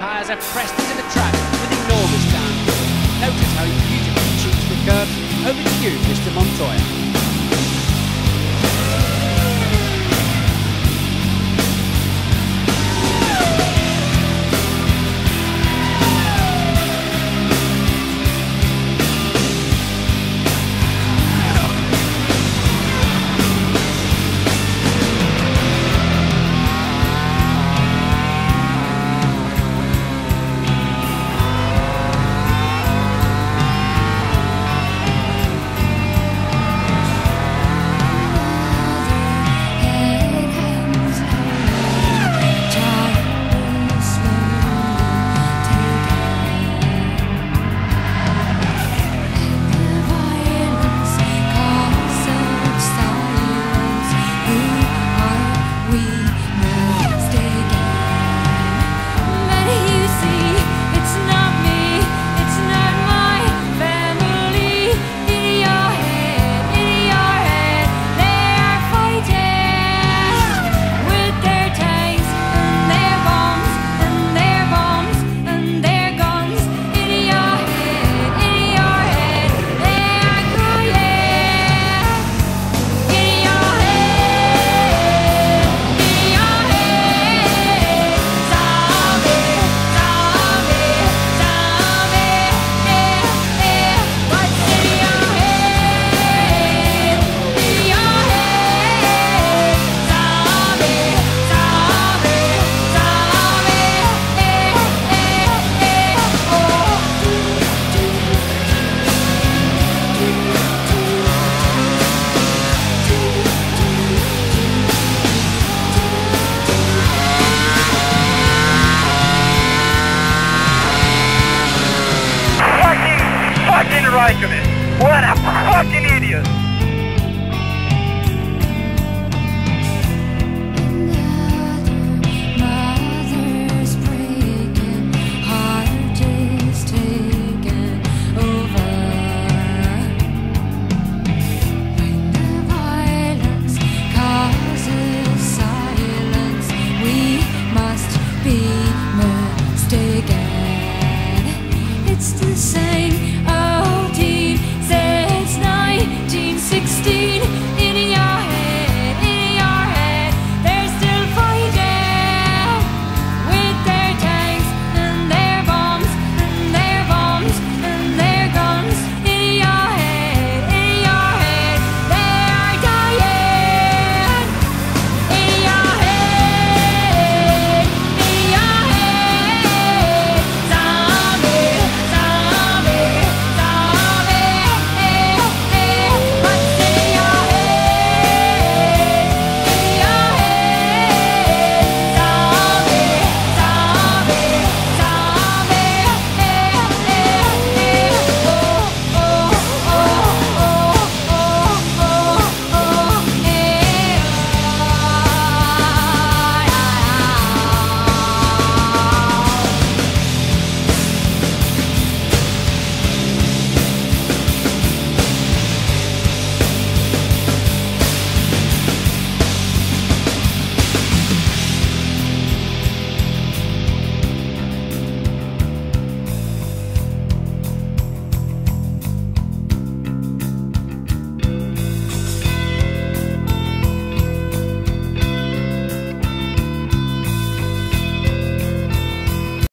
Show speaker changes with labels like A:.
A: tyres have pressed into the track with enormous downforce. Notice how he beautifully cheats the curves. Over to you, Mr. Montoya.
B: What a fucking idiot!